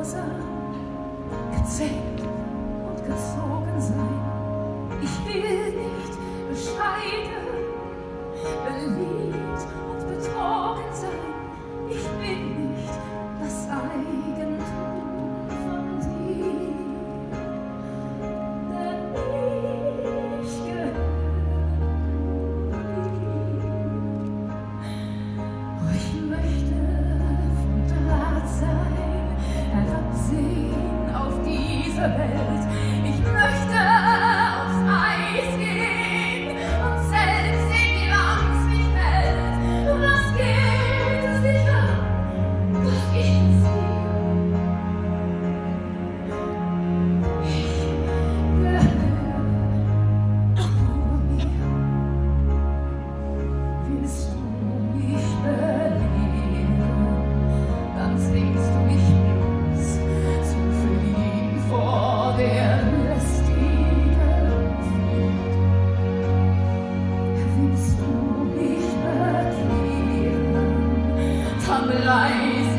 Hause gezählt und gezogen sein. Ich will nicht bescheiden, beliebt und betrogen sein. travers life.